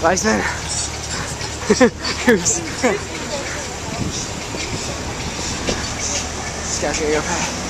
Weisman. Who's this